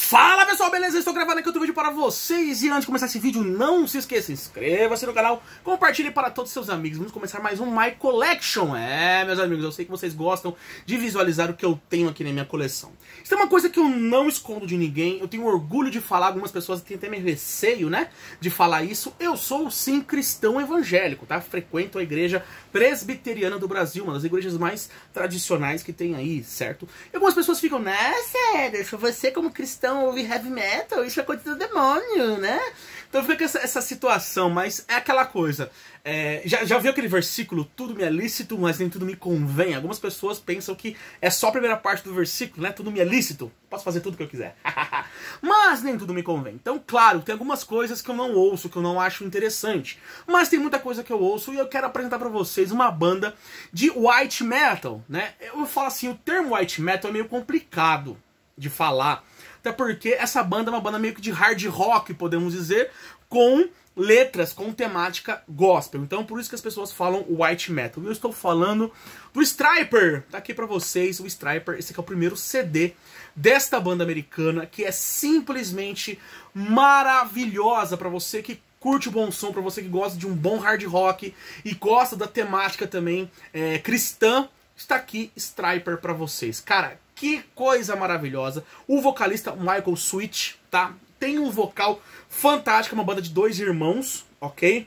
Fala pessoal, beleza? Estou gravando aqui outro vídeo para vocês e antes de começar esse vídeo, não se esqueça, inscreva-se no canal, compartilhe para todos os seus amigos. Vamos começar mais um My Collection. É, meus amigos, eu sei que vocês gostam de visualizar o que eu tenho aqui na minha coleção. Isso é uma coisa que eu não escondo de ninguém, eu tenho orgulho de falar, algumas pessoas têm até meio receio, né, de falar isso. Eu sou sim cristão evangélico, tá? Frequento a igreja presbiteriana do Brasil, uma das igrejas mais tradicionais que tem aí, certo? E algumas pessoas ficam, nossa, deixa você como cristão então ouvir heavy metal, isso é coisa do demônio, né? Então fica essa, essa situação, mas é aquela coisa. É, já, já viu aquele versículo, tudo me é lícito, mas nem tudo me convém? Algumas pessoas pensam que é só a primeira parte do versículo, né? Tudo me é lícito, posso fazer tudo que eu quiser. mas nem tudo me convém. Então, claro, tem algumas coisas que eu não ouço, que eu não acho interessante. Mas tem muita coisa que eu ouço e eu quero apresentar para vocês uma banda de white metal, né? Eu falo assim, o termo white metal é meio complicado de falar. Até porque essa banda é uma banda meio que de hard rock, podemos dizer, com letras com temática gospel. Então por isso que as pessoas falam white metal. Eu estou falando do Striper. Tá aqui para vocês o Striper. Esse aqui é o primeiro CD desta banda americana que é simplesmente maravilhosa para você que curte o bom som, para você que gosta de um bom hard rock e gosta da temática também é, cristã. Está aqui Striper para vocês. Cara, que coisa maravilhosa. O vocalista Michael Switch, tá? Tem um vocal fantástico, uma banda de dois irmãos, ok?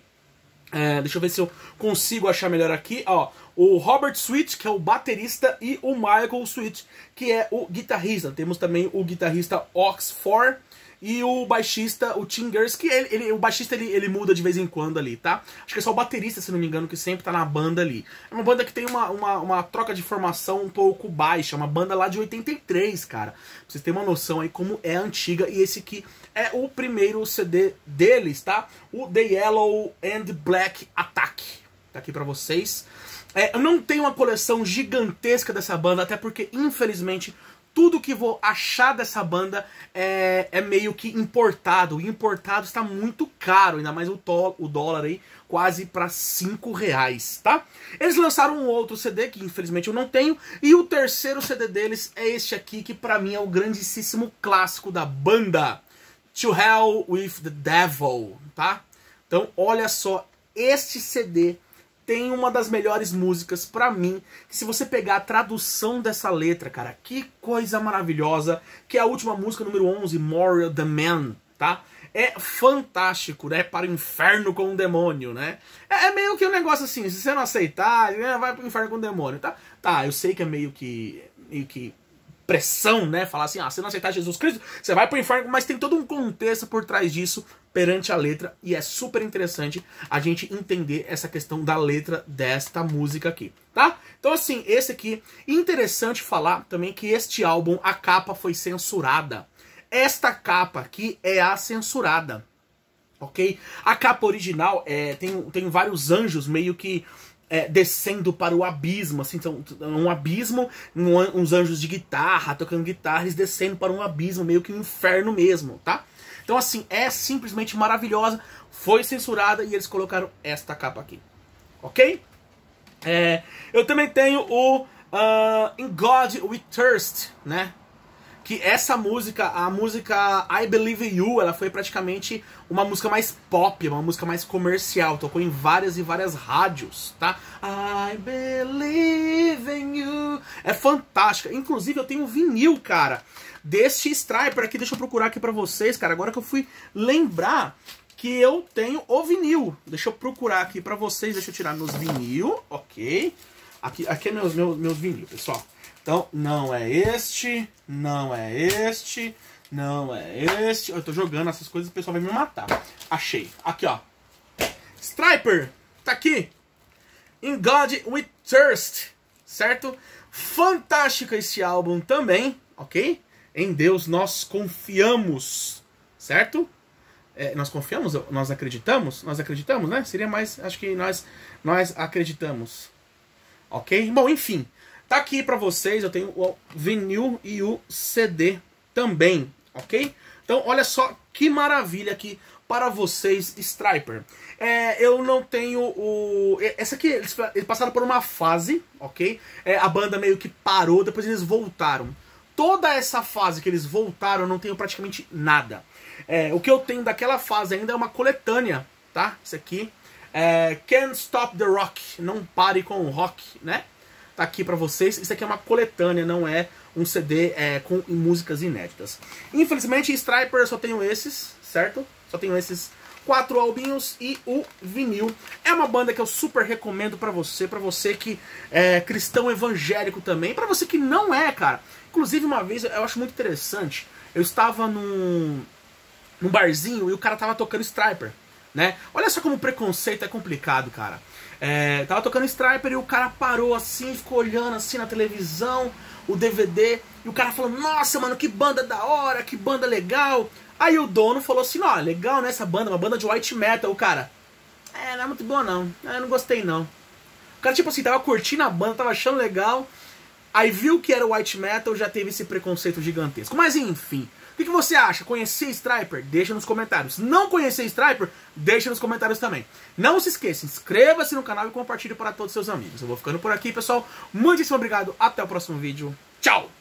É, deixa eu ver se eu consigo achar melhor aqui. Ó, o Robert Switch, que é o baterista, e o Michael Switch, que é o guitarrista. Temos também o guitarrista Ox4 e o baixista, o Tim Gers, que ele, ele, o baixista ele, ele muda de vez em quando ali, tá? Acho que é só o baterista, se não me engano, que sempre tá na banda ali. É uma banda que tem uma, uma, uma troca de formação um pouco baixa, uma banda lá de 83, cara. Pra vocês terem uma noção aí como é antiga. E esse aqui é o primeiro CD deles, tá? O The Yellow and Black Attack. Tá aqui pra vocês. É, eu não tenho uma coleção gigantesca dessa banda, até porque, infelizmente, tudo que vou achar dessa banda é, é meio que importado. O importado está muito caro, ainda mais o, to, o dólar aí, quase para 5 reais, tá? Eles lançaram um outro CD que infelizmente eu não tenho, e o terceiro CD deles é este aqui, que para mim é o grandíssimo clássico da banda. To Hell with the Devil, tá? Então olha só, este CD tem uma das melhores músicas para mim, que se você pegar a tradução dessa letra, cara, que coisa maravilhosa, que é a última música número 11, More the Man, tá? É fantástico, né? Para o inferno com o demônio, né? É, é meio que um negócio assim, se você não aceitar, vai pro inferno com o demônio, tá? Tá, eu sei que é meio que meio que pressão, né? Falar assim, ah, se não aceitar Jesus Cristo, você vai pro inferno, mas tem todo um contexto por trás disso perante a letra e é super interessante a gente entender essa questão da letra desta música aqui, tá? Então assim, esse aqui, interessante falar também que este álbum, a capa foi censurada. Esta capa aqui é a censurada, ok? A capa original é, tem, tem vários anjos meio que é, descendo para o abismo, assim, então, um abismo, um, uns anjos de guitarra, tocando guitarra, eles descendo para um abismo, meio que um inferno mesmo, tá? Então, assim, é simplesmente maravilhosa, foi censurada e eles colocaram esta capa aqui, ok? É, eu também tenho o uh, In God We Thirst, né? Que essa música, a música I Believe You, ela foi praticamente uma música mais pop, uma música mais comercial, tocou em várias e várias rádios, tá? I Believe in You. É fantástica. Inclusive eu tenho um vinil, cara, deste Striper aqui, deixa eu procurar aqui para vocês, cara, agora que eu fui lembrar que eu tenho o vinil. Deixa eu procurar aqui para vocês, deixa eu tirar meus vinil, OK? Aqui, aqui é meus, meus, meus vinil, pessoal. Então, não é este, não é este, não é este. Eu tô jogando essas coisas e o pessoal vai me matar. Achei. Aqui, ó. Striper, tá aqui. In God We Thirst, certo? Fantástico esse álbum também, ok? Em Deus nós confiamos, certo? É, nós confiamos? Nós acreditamos? Nós acreditamos, né? Seria mais, acho que nós, nós acreditamos. Ok? Bom, enfim. Tá aqui para vocês, eu tenho o vinil e o CD também, ok? Então, olha só que maravilha aqui para vocês, Striper. É, eu não tenho o... Essa aqui, eles, passaram por uma fase, ok? É, a banda meio que parou, depois eles voltaram. toda essa fase que eles voltaram, eu não tenho praticamente nada. É, o que eu tenho daquela fase ainda é uma coletânea, tá? Isso aqui. É, Can't Stop the Rock. Não pare com o rock, né? Tá aqui pra vocês. Isso aqui é uma coletânea, não é um CD é, com músicas inéditas. Infelizmente, Striper só tenho esses, certo? Só tenho esses quatro albinhos e o vinil. É uma banda que eu super recomendo para você, para você que é cristão evangélico também, para você que não é, cara. Inclusive, uma vez, eu acho muito interessante, eu estava num, num barzinho e o cara tava tocando Striper, né? Olha só como o preconceito é complicado, cara. É, tava tocando Striper e o cara parou assim, ficou olhando assim na televisão, o DVD, e o cara falou, nossa, mano, que banda da hora, que banda legal. Aí o dono falou assim, ó, legal né, essa banda, uma banda de white metal. O cara, é, não é muito boa não, eu não gostei não. O cara, tipo assim, tava curtindo a banda, tava achando legal, aí viu que era white metal, já teve esse preconceito gigantesco. Mas enfim, o que, que você acha? Conhecer Striper? Deixa nos comentários. Não conhecer Striper? Deixa nos comentários também. Não se esqueça, inscreva-se no canal e compartilhe para todos os seus amigos. Eu vou ficando por aqui, pessoal. Muitíssimo obrigado, até o próximo vídeo. Tchau!